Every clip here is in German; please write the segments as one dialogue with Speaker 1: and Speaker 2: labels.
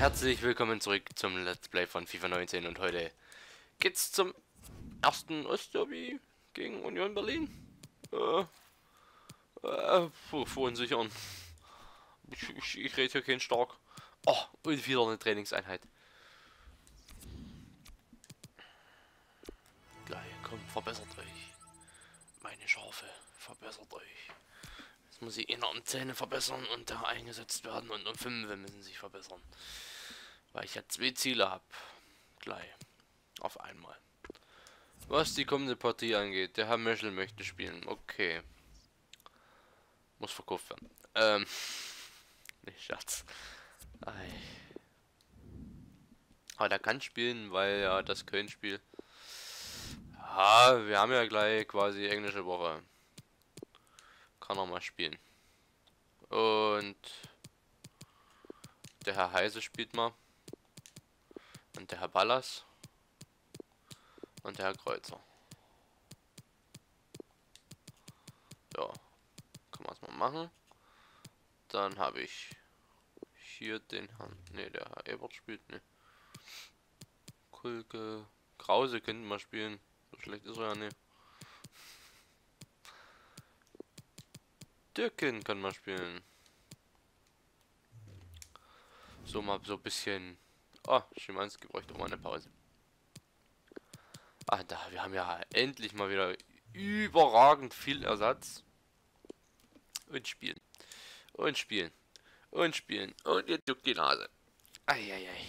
Speaker 1: herzlich willkommen zurück zum Let's Play von FIFA 19 und heute geht's zum ersten Ostderby gegen Union Berlin. Äh, äh, verunsichern. Ich, ich, ich rede hier kein stark. Oh, und wieder eine Trainingseinheit. Gleich, komm, verbessert euch. Meine Schafe, verbessert euch. Muss ich enorm Zähne verbessern und da eingesetzt werden und um 5 müssen sich verbessern. Weil ich ja zwei Ziele habe. Gleich. Auf einmal. Was die kommende Partie angeht, der Herr Möschel möchte spielen. Okay. Muss verkauft werden. Ähm. Nicht Schatz. Ei. Aber der kann spielen, weil ja das Köln-Spiel. Ja, wir haben ja gleich quasi englische Woche. Kann er mal spielen. Und der Herr Heise spielt mal. Und der Herr Ballas. Und der Herr Kreuzer. Ja. Kann man es mal machen. Dann habe ich hier den Herrn. Ne, der Herr Ebert spielt, ne. Kulke. Krause könnten wir spielen. So schlecht ist er ja nicht. Dirken kann man spielen. So mal so ein bisschen. Oh, Schimanski bräuchte auch mal eine Pause. Ah, da, wir haben ja endlich mal wieder überragend viel Ersatz. Und spielen. Und spielen. Und spielen. Und jetzt juckt die Nase. Eieiei.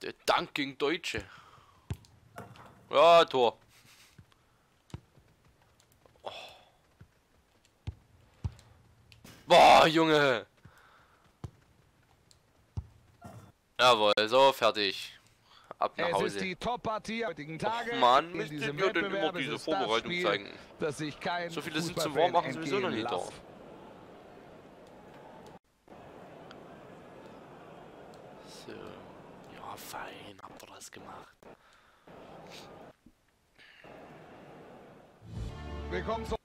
Speaker 1: Der Dank gegen Deutsche. Ja, Tor. Boah, Junge. Jawohl, so, fertig. Ab nach
Speaker 2: Es
Speaker 1: Hause.
Speaker 2: ist die Top-Partie heutigen Tage.
Speaker 1: Och, Mann, müsst ihr denn immer diese
Speaker 2: es
Speaker 1: Vorbereitung
Speaker 2: Spiel,
Speaker 1: zeigen? So viele sind zum Warmmachen sowieso noch nicht
Speaker 2: lässt.
Speaker 1: So. Ja, fein, habt ihr das gemacht.
Speaker 2: Willkommen zu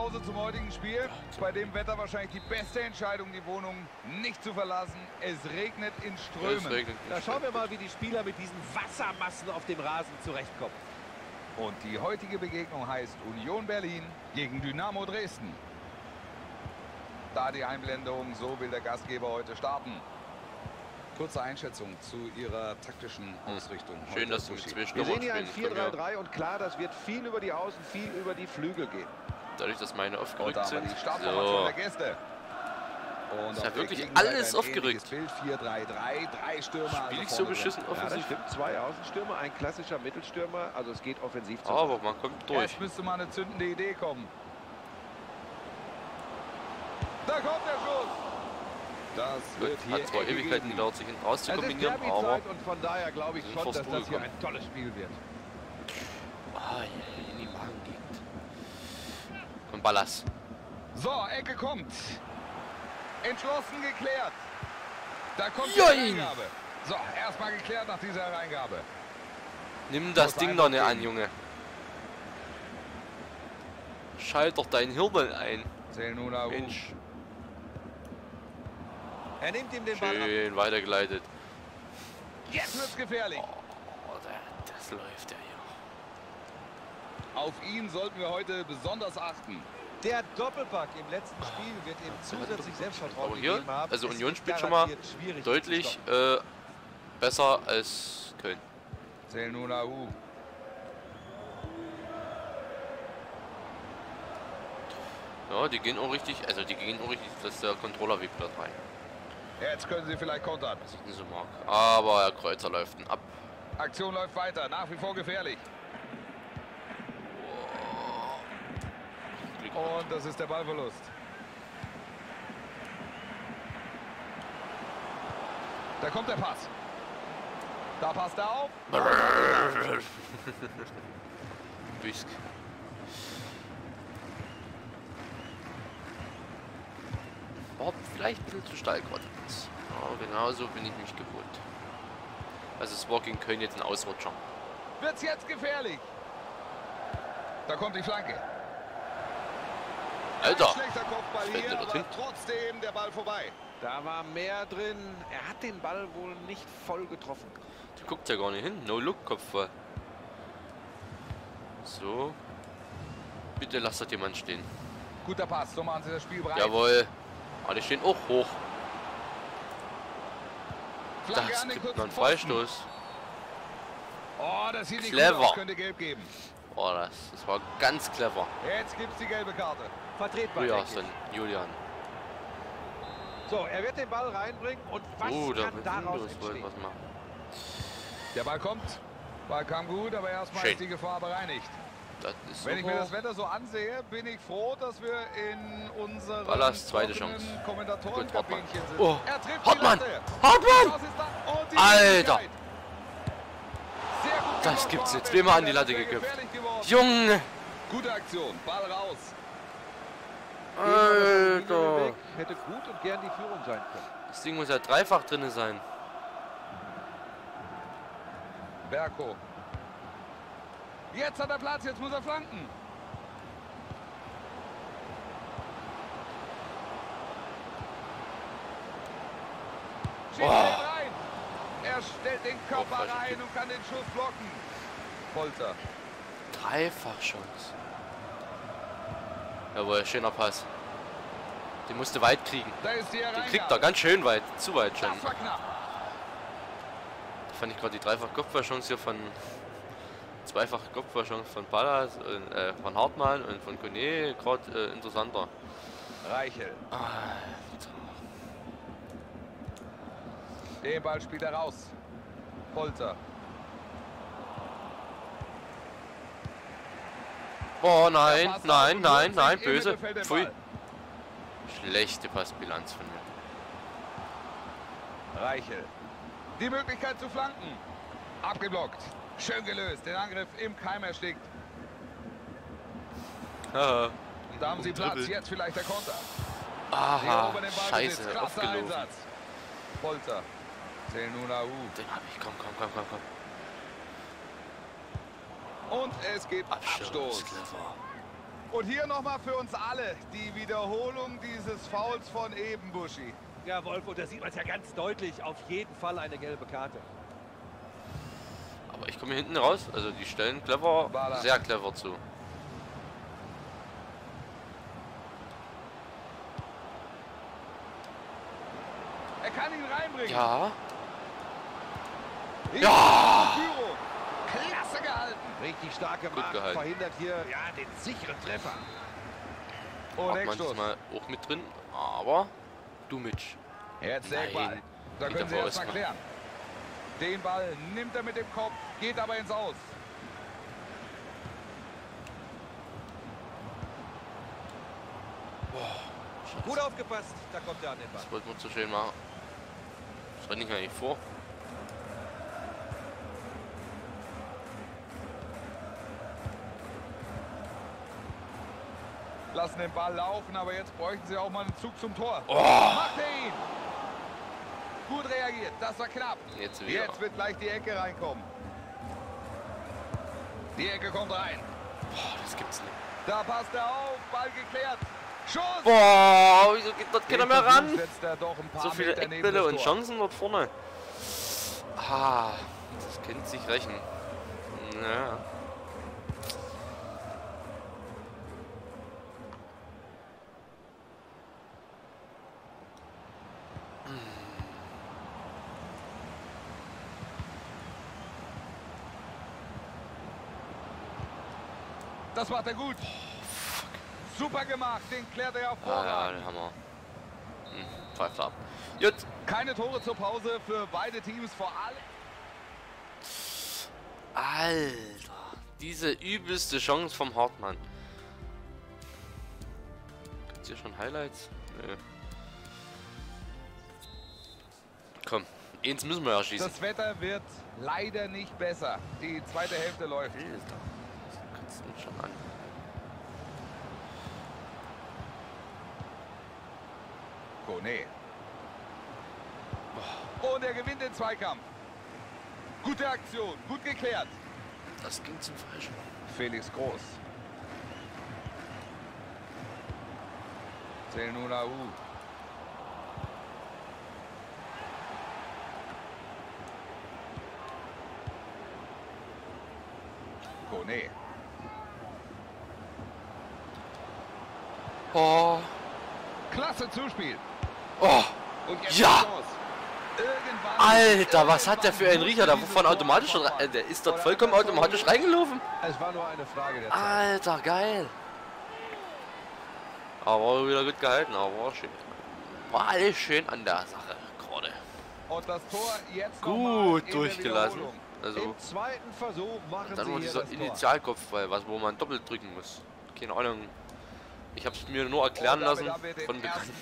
Speaker 2: Hause zum heutigen Spiel. Bei dem Wetter wahrscheinlich die beste Entscheidung, die Wohnung nicht zu verlassen. Es regnet in Strömen.
Speaker 1: regnet
Speaker 3: Da
Speaker 1: nicht.
Speaker 3: schauen wir mal, wie die Spieler mit diesen Wassermassen auf dem Rasen zurechtkommen.
Speaker 2: Und die heutige Begegnung heißt Union Berlin gegen Dynamo Dresden. Da die Einblendung, so will der Gastgeber heute starten. Kurze Einschätzung zu Ihrer taktischen Ausrichtung.
Speaker 1: Schön,
Speaker 2: heute,
Speaker 1: dass du zwei
Speaker 3: Wir sehen hier ein
Speaker 1: spielen können, ja.
Speaker 3: 4-3-3 und klar, das wird viel über die Außen, viel über die Flügel gehen.
Speaker 1: Dadurch, dass meine aufgerückt
Speaker 2: da
Speaker 1: sind. So.
Speaker 2: Und
Speaker 1: Ist ja wirklich alles aufgerückt.
Speaker 2: Bild 4-3-3, drei Stürmer.
Speaker 1: Spiel
Speaker 2: also
Speaker 1: ich so
Speaker 2: drin.
Speaker 1: beschissen
Speaker 3: Ja,
Speaker 1: offensiv.
Speaker 3: stimmt. Zwei Außenstürmer, ein klassischer Mittelstürmer. Also es geht offensiv zu.
Speaker 1: Aber man kommt durch.
Speaker 2: Jetzt müsste mal eine zündende Idee kommen. Da kommt der Schuss. Das wird hier
Speaker 1: hat zwar
Speaker 2: eng
Speaker 1: Ewigkeiten gedauert, sich hinten raus zu
Speaker 2: Es ist
Speaker 1: kombinieren, aber.
Speaker 2: Und von daher glaube ich schon, dass das hier ein tolles Spiel wird.
Speaker 1: Ah, ja, in die Magengegend. Und Ballas.
Speaker 2: So, Ecke kommt. Entschlossen geklärt. Da kommt die
Speaker 1: Join.
Speaker 2: Hereingabe. So, erstmal geklärt nach dieser Hereingabe.
Speaker 1: Nimm das Ding doch nicht an. Junge. Schalt doch dein Hirn ein. Mensch,
Speaker 3: Er nimmt ihm den Ball ab.
Speaker 1: schön weitergeleitet.
Speaker 2: Jetzt wird's gefährlich.
Speaker 1: Oh, das läuft ja.
Speaker 2: Auf ihn sollten wir heute besonders achten.
Speaker 3: Der Doppelpack im letzten Spiel wird ihm zusätzlich Selbstvertrauen
Speaker 1: Aber hier,
Speaker 3: gegeben haben.
Speaker 1: also Union spielt schon mal Deutlich äh, besser als Köln.
Speaker 2: Zähl nun auf.
Speaker 1: Ja, die gehen auch richtig, also die gehen auch richtig, dass der Controller vibrat rein.
Speaker 2: Jetzt können sie vielleicht kontern.
Speaker 1: Ich nicht so mag. Aber der Kreuzer läuft ihn ab.
Speaker 2: Aktion läuft weiter. Nach wie vor gefährlich.
Speaker 1: Glück gehabt.
Speaker 2: Und das ist der Ballverlust. Da kommt der Pass. Da passt er auf.
Speaker 1: Büsk. War vielleicht ein bisschen zu steil gerade jetzt. Ja, genau so bin ich mich gewohnt. Also es war gegen Köln jetzt ein Ausrutscher.
Speaker 2: Wird's jetzt gefährlich. Da kommt die Flanke.
Speaker 1: Alter.
Speaker 2: Hier,
Speaker 1: der
Speaker 2: aber trotzdem der Ball vorbei.
Speaker 3: Da war mehr drin. Er hat den Ball wohl nicht voll getroffen.
Speaker 1: Der guckt ja gar nicht hin. No-Look-Kopfball. So. Bitte lasst das jemand stehen.
Speaker 2: Guter Pass, so machen sie das Spiel breit.
Speaker 1: Jawohl. Ah, die stehen auch hoch.
Speaker 2: Flanke
Speaker 1: Das gibt man
Speaker 2: Pfosten.
Speaker 1: Freistoß.
Speaker 2: Oh, das sieht nicht
Speaker 1: Clever.
Speaker 2: gut aus, könnte gelb geben.
Speaker 1: Oh, das, das war ganz clever.
Speaker 2: Jetzt gibt's die gelbe Karte.
Speaker 3: Vertretbar.
Speaker 1: Dann Julian.
Speaker 3: So, er wird den Ball reinbringen und was
Speaker 1: Oh, da
Speaker 3: kann daraus entstehen?
Speaker 1: was machen.
Speaker 2: Der Ball kommt. Ball kam gut, aber erstmal
Speaker 1: Schön.
Speaker 2: ist die Gefahr bereinigt.
Speaker 1: Das ist
Speaker 2: Wenn ich mir das Wetter so ansehe, bin ich froh, dass wir in unserem
Speaker 1: Ballas zweite Chance.
Speaker 2: Kommentatorenkabinchen
Speaker 1: Gut,
Speaker 2: sind.
Speaker 1: Oh.
Speaker 2: Er. Und die
Speaker 1: Alter! Das gibt's.
Speaker 2: Ahmed.
Speaker 1: Zweimal an die Latte geköpft. Junge!
Speaker 2: Gute Aktion. Ball raus.
Speaker 1: Alter!
Speaker 3: Hätte gut und gern die Führung sein können.
Speaker 1: Das Ding muss ja dreifach drin sein.
Speaker 2: Berko. Jetzt hat er Platz, jetzt muss er flanken. Schießt
Speaker 1: Oh.
Speaker 2: Er stellt den Körper
Speaker 1: Oh,
Speaker 2: rein und kann den Schuss blocken. Polter.
Speaker 1: Dreifach Chance. Jawohl, schöner Pass. Den musste weit kriegen.
Speaker 2: Da
Speaker 1: Den kriegt er ganz schön weit. Zu weit schon.
Speaker 2: Knapp.
Speaker 1: Fand ich gerade die dreifach Kopfballchance hier von zweifach Kopfballchance von Ballas, und, äh, von Hartmann und von Kone gerade äh, interessanter.
Speaker 2: Reichel. Den Ball spielt er raus. Polter.
Speaker 1: Oh nein, nein, nein,
Speaker 2: und
Speaker 1: nein, böse. Pfui. Schlechte Passbilanz von mir.
Speaker 2: Reichel. Die Möglichkeit zu flanken. Abgeblockt. Schön gelöst. Den Angriff im Keim erstickt.
Speaker 1: Haha.
Speaker 2: Da haben sie Platz. Jetzt vielleicht der Konter.
Speaker 1: Aha, scheiße,
Speaker 2: Krasser
Speaker 1: aufgelaufen.
Speaker 2: Einsatz. Polter.
Speaker 1: Den hab ich, komm, komm, komm, komm, komm.
Speaker 2: Und es gibt
Speaker 1: Abstoß.
Speaker 2: Und hier nochmal für uns alle die Wiederholung dieses Fouls von Ebenbuschi.
Speaker 3: Ja, Wolf, und da sieht man es ja ganz deutlich. Auf jeden Fall eine gelbe Karte.
Speaker 1: Aber ich komme hier hinten raus. Also die stellen clever,
Speaker 2: Baller.
Speaker 1: sehr clever zu.
Speaker 2: Er kann ihn reinbringen.
Speaker 1: Ja, Ja!
Speaker 3: Richtig stark gemacht. Verhindert hier ja, den sicheren Treffer.
Speaker 2: Und Eckstoß.
Speaker 1: diesmal auch mit drin. Aber Dumic.
Speaker 2: Jetzt der
Speaker 1: Nein.
Speaker 2: Ball. Da können Sie erst mal klären. Den Ball nimmt er mit dem Kopf, geht aber ins Aus.
Speaker 3: Gut aufgepasst. Da kommt er an den Ball.
Speaker 1: Das wollten wir zu schön machen. Das mir nicht vor.
Speaker 2: Lassen den Ball laufen, aber jetzt bräuchten Sie auch mal einen Zug zum Tor.
Speaker 1: Oh.
Speaker 2: Macht er ihn. Gut reagiert, das war knapp.
Speaker 1: Jetzt.
Speaker 2: Jetzt wird gleich die Ecke reinkommen. Die Ecke kommt rein.
Speaker 1: Boah, das gibt's nicht.
Speaker 2: Da passt er auf, Ball geklärt. Schuss!
Speaker 1: Boah, wieso geht dort keiner mehr ran?
Speaker 2: setzt er doch ein paar
Speaker 1: So viele Eckbälle und. Chancen dort vorne. Ah, das kennt sich rächen. Ja.
Speaker 2: Das macht er gut. Super gemacht, den klärt er
Speaker 1: Ah ja,
Speaker 2: hervorragend.
Speaker 1: den wir. Hm, pfeift ab. Gut.
Speaker 2: Keine Tore zur Pause für beide Teams, vor allem.
Speaker 1: Alter, diese übelste Chance vom Hartmann. Gibt's hier schon Highlights? Nö. Komm, eins müssen wir erschießen.
Speaker 2: Das Wetter wird leider nicht besser. Die zweite Hälfte läuft.
Speaker 1: Alter, mich schon an.
Speaker 2: Kone. Und er gewinnt den Zweikampf. Gute Aktion, gut geklärt.
Speaker 1: Das ging zum Falschen.
Speaker 2: Felix Groß. Zähl nun AU. Kone.
Speaker 1: Oh.
Speaker 2: Klasse Zuspiel.
Speaker 1: Oh. Ja. Alter, was hat der für einen Riecher? Der von automatisch Der ist dort vollkommen automatisch reingelaufen.
Speaker 3: Es war nur eine Frage der Zeit.
Speaker 1: Alter, geil. Aber wieder gut gehalten, aber war schön. War alles schön an der Sache gerade. Gut durchgelassen. Also dann nur dieser. Initialkopfball, was wo man doppelt drücken muss. Keine Ahnung. Ich habe es mir nur erklären
Speaker 2: Und
Speaker 1: lassen von Bekannten.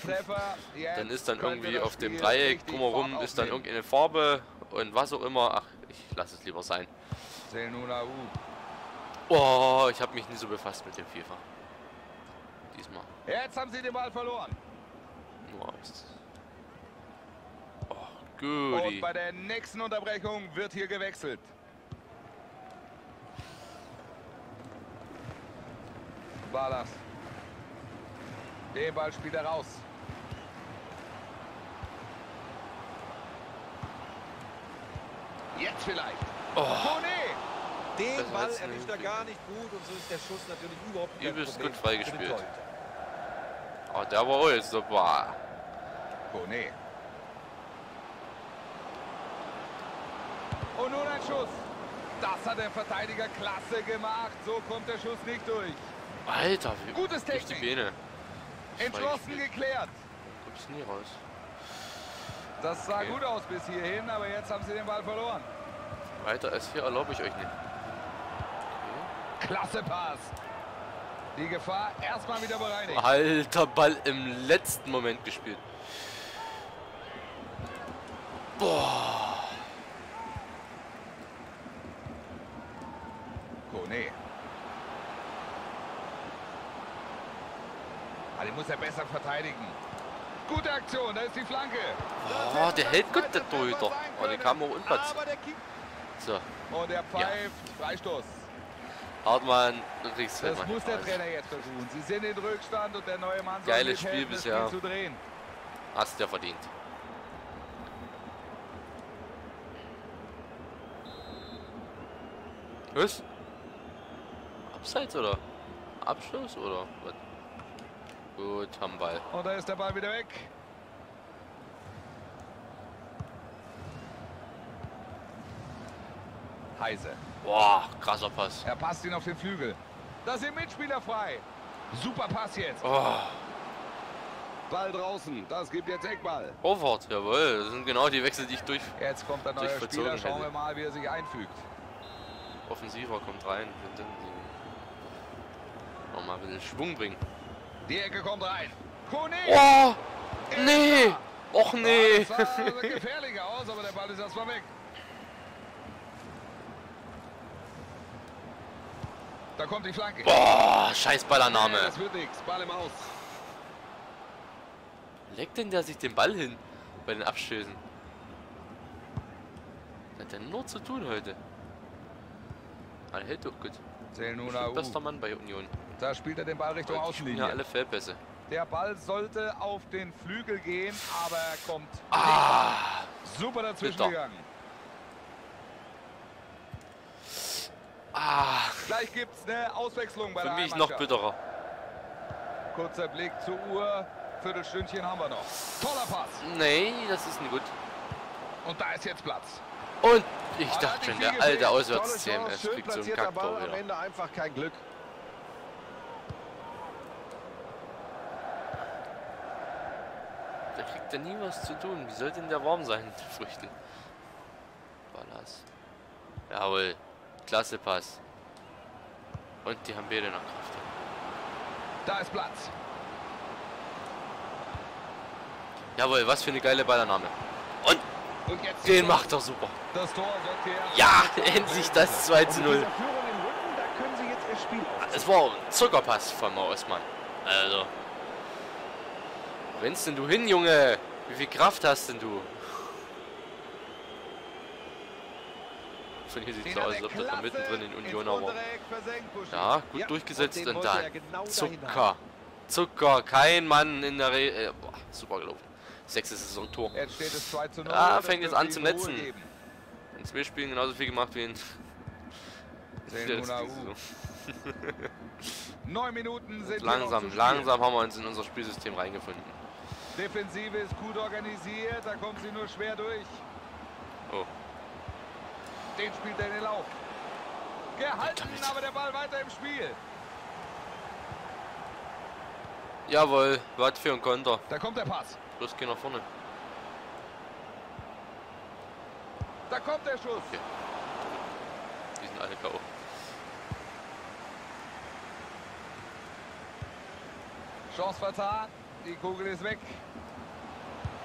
Speaker 1: Dann ist dann irgendwie auf dem Dreieck drumherum ist dann irgendeine Farbe und was auch immer. Ach, ich lasse es lieber sein. Oh, ich habe mich nie so befasst mit dem FIFA. Diesmal.
Speaker 2: Jetzt haben sie den Ball verloren.
Speaker 1: Oh,
Speaker 2: Und
Speaker 1: Goodie.
Speaker 2: bei der nächsten Unterbrechung wird hier gewechselt. Balas. Den Ball spielt er raus. Jetzt vielleicht.
Speaker 1: Oh,
Speaker 2: Kone!
Speaker 3: Den
Speaker 1: Das
Speaker 3: Ball erwischt er
Speaker 1: eine-
Speaker 3: gar nicht gut und so ist der Schuss natürlich überhaupt kein
Speaker 1: Übelst gut freigespielt. oh, der war jetzt so. Boah.
Speaker 2: Kone. Und nun ein Schuss. Das hat der Verteidiger klasse gemacht. So kommt der Schuss nicht durch.
Speaker 1: Alter, wie
Speaker 2: Gutes
Speaker 1: durch die
Speaker 2: Technik. Entschlossen geklärt.
Speaker 1: Kommst nie raus.
Speaker 2: Das sah
Speaker 1: Okay.
Speaker 2: gut aus bis hierhin, aber jetzt haben sie den Ball verloren.
Speaker 1: Weiter als hier erlaube ich euch nicht.
Speaker 2: Klasse Pass. Die Gefahr erstmal wieder bereinigt.
Speaker 1: Alter Ball im letzten Moment gespielt. Boah.
Speaker 2: Kone. Ah, den muss er besser verteidigen. Gute Aktion, da ist die Flanke.
Speaker 1: Oh, der hält gut, der Torhüter. Oh, der kam auch unplatz.
Speaker 3: Der
Speaker 1: So,
Speaker 2: Und er pfeift Freistoß.
Speaker 1: Hartmann, kriegst halt
Speaker 2: Das muss der. Trainer jetzt versuchen. Sie sind in Rückstand und der neue Mann
Speaker 1: Geiles Spiel
Speaker 2: das
Speaker 1: bisher.
Speaker 2: Spiel zu drehen.
Speaker 1: Hast ja verdient. Was? Abseits oder? Abschluss oder was? Gut, haben Ball.
Speaker 2: Und da ist der Ball wieder weg. Heise.
Speaker 1: Boah, krasser Pass.
Speaker 2: Er passt ihn auf den Flügel. Da sind Mitspieler frei. Super Pass jetzt.
Speaker 1: Oh,
Speaker 2: Ball draußen. Das gibt jetzt Eckball.
Speaker 1: Vorwart, jawohl. Das sind genau die Wechsel, die ich durch.
Speaker 2: Jetzt kommt der neue Spieler. Schauen wir
Speaker 1: hätte.
Speaker 2: mal, wie er sich einfügt.
Speaker 1: Offensiver kommt rein. Nochmal ein bisschen Schwung bringen.
Speaker 2: Die Ecke kommt rein. Kone!
Speaker 1: Oh! Nee! Och nee!
Speaker 2: Ah, das sah gefährlicher aus, aber der Ball ist erstmal weg. Da kommt die Flanke.
Speaker 1: Boah, scheiß
Speaker 2: Nee,
Speaker 1: Ballername.
Speaker 2: Das wird nichts. Ball im Aus.
Speaker 1: Leckt denn der sich den Ball hin bei den Abstößen? Das hat der nur zu tun heute. Der hält doch gut. Bester Mann bei Union.
Speaker 2: Da spielt er den Ball Richtung
Speaker 1: Die spielen ja
Speaker 2: Außenlinie.
Speaker 1: alle Feldpässe.
Speaker 2: Der Ball sollte auf den Flügel gehen, aber er kommt
Speaker 1: Ah!
Speaker 2: super dazwischen
Speaker 1: Bitter.
Speaker 2: gegangen.
Speaker 1: Ah!
Speaker 2: Gleich gibt es eine Auswechslung bei
Speaker 1: Für
Speaker 2: der
Speaker 1: mich noch bitterer.
Speaker 2: Kurzer Blick zur Uhr. Viertelstündchen haben wir noch. Toller Pass.
Speaker 1: Nee, das ist nicht gut.
Speaker 2: Und da ist jetzt Platz.
Speaker 1: Und ich
Speaker 2: da
Speaker 1: dachte schon, der alte Auswärts-CMS kriegt so einen Kacktor
Speaker 3: am
Speaker 1: wieder.
Speaker 3: Ende einfach kein Glück.
Speaker 1: Kriegt ja nie was zu tun. Wie soll denn der warm sein, die Früchte? Ballas. Jawohl. Klasse Pass. Und die haben beide noch Kraft.
Speaker 2: Da ist Platz.
Speaker 1: Jawohl, was für eine geile Ballername. Und
Speaker 2: Und jetzt
Speaker 1: den macht er super. Ja, endlich das 2 zu
Speaker 3: Und
Speaker 1: 0.
Speaker 3: mit dieser Führung im Rücken, da können sie jetzt ihr Spiel aufziehen.
Speaker 1: Es war ein Zuckerpass von Mausmann. Also. Rennst denn du hin, Junge? Wie viel Kraft hast denn du? Von hier sieht es so aus, als ob das da mittendrin in Union aber. Ja, gut
Speaker 3: Ja,
Speaker 1: durchgesetzt
Speaker 3: und
Speaker 1: und dann
Speaker 3: genau
Speaker 1: Zucker. Zucker, kein Mann in der Re äh, boah, super gelaufen. Sechstes Saison-Tor.
Speaker 2: Jetzt steht es 2 zu 0.
Speaker 1: Ah,
Speaker 2: Das
Speaker 1: fängt jetzt an zu netzen. In zwei Spielen genauso viel gemacht wie in der. Saison.
Speaker 2: Neun Minuten sind
Speaker 1: Langsam, langsam haben wir uns in unser Spielsystem reingefunden.
Speaker 2: Defensive ist gut organisiert, da kommen sie nur schwer durch.
Speaker 1: Oh.
Speaker 2: Den spielt er in den Lauf. Gehalten,
Speaker 1: damit.
Speaker 2: aber der Ball weiter im Spiel.
Speaker 1: Jawohl, was für ein Konter.
Speaker 2: Da kommt der Pass.
Speaker 1: Bloß geh nach vorne.
Speaker 2: Da kommt der Schuss.
Speaker 1: Okay. Die sind alle K.O.
Speaker 2: Chance vertan. Die Kugel ist weg.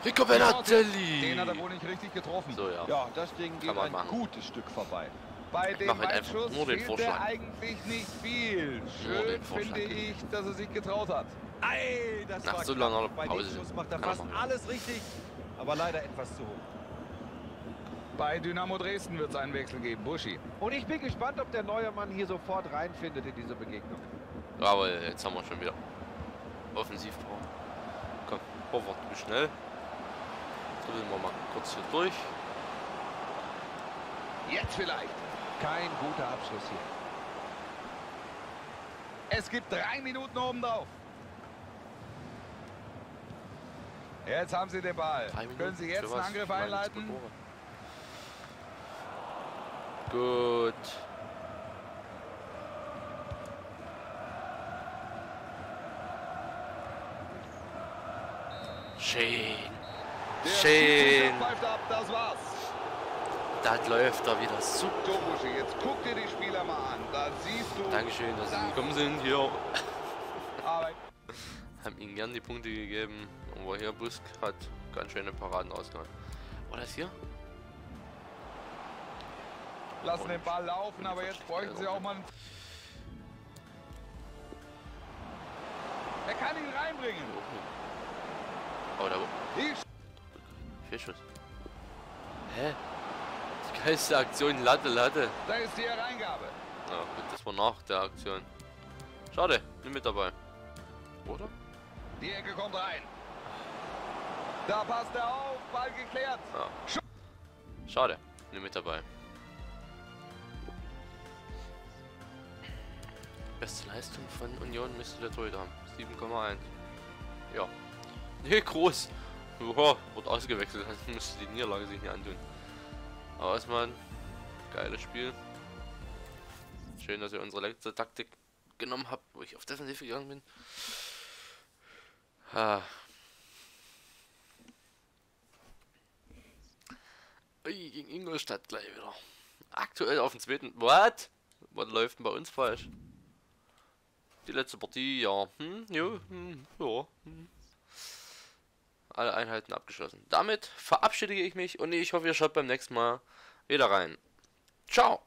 Speaker 1: Rico
Speaker 2: Den hat er
Speaker 1: Benatelli!
Speaker 2: wohl nicht richtig getroffen.
Speaker 1: So, ja.
Speaker 3: Ja, das Ding geht ein
Speaker 1: machen.
Speaker 3: gutes Stück vorbei.
Speaker 2: Bei dem Weitschuss
Speaker 1: nur den Vorschlag.
Speaker 2: eigentlich nicht viel.
Speaker 1: Nur
Speaker 2: Schön
Speaker 1: den Vorschlag.
Speaker 2: finde ich, dass er sich getraut hat.
Speaker 3: Ei, das
Speaker 1: Nach
Speaker 3: war
Speaker 1: so langer
Speaker 3: Bei
Speaker 1: Pause
Speaker 3: dem Schuss macht er
Speaker 1: kann
Speaker 3: fast alles richtig, aber leider etwas zu hoch.
Speaker 2: Bei Dynamo Dresden wird es einen Wechsel geben. Buschi.
Speaker 3: Und ich bin gespannt, ob der neue Mann hier sofort reinfindet in diese Begegnung.
Speaker 1: Jawohl, jetzt haben wir schon wieder Offensivpower. Komm, Horvath, du bist schnell. Dribbeln wir mal kurz hier durch.
Speaker 2: Jetzt vielleicht.
Speaker 3: Kein guter Abschluss hier.
Speaker 2: Es gibt drei Minuten obendrauf. Jetzt haben sie den Ball. Können sie jetzt einen? Angriff einleiten?
Speaker 1: Gut. Schön. Schön.
Speaker 2: Das
Speaker 1: läuft da wieder super.
Speaker 2: Jetzt guck dir die Spieler mal an. Da siehst du.
Speaker 1: Dankeschön, dass Sie gekommen sind hier. Haben ihnen gern die Punkte gegeben. Aber hier Busk hat ganz schöne Paraden ausgehauen. War das hier?
Speaker 2: Lassen den Ball laufen, aber jetzt bräuchten sie auch mal. einen- Er kann ihn reinbringen.
Speaker 1: Oh, da Fehlschuss. Hä? Die geilste Aktion, Latte, Latte.
Speaker 2: Da ist die Hereingabe.
Speaker 1: Ja, gut, das war nach der Aktion. Schade, nicht mit dabei. Oder?
Speaker 2: Die Ecke kommt rein. Da passt er auf. Ball geklärt.
Speaker 1: Ja. Schade, nicht mit dabei. Beste Leistung von Union müsste der Torhüter haben. 7,1. Ja. Nee, groß. Oha, wird ausgewechselt. Dann müsste die Niederlage sich nicht antun. Aber erstmal ein geiles Spiel. Schön, dass ihr unsere letzte Taktik genommen habt, wo ich auf Defensiv gegangen bin. Ah. Ui, gegen Ingolstadt gleich wieder. Aktuell auf dem zweiten. What? Was läuft denn bei uns falsch? Die letzte Partie, ja. Hm, jo, hm, ja. Hm. Alle Einheiten abgeschlossen. Damit verabschiede ich mich und ich hoffe, ihr schaut beim nächsten Mal wieder rein. Ciao!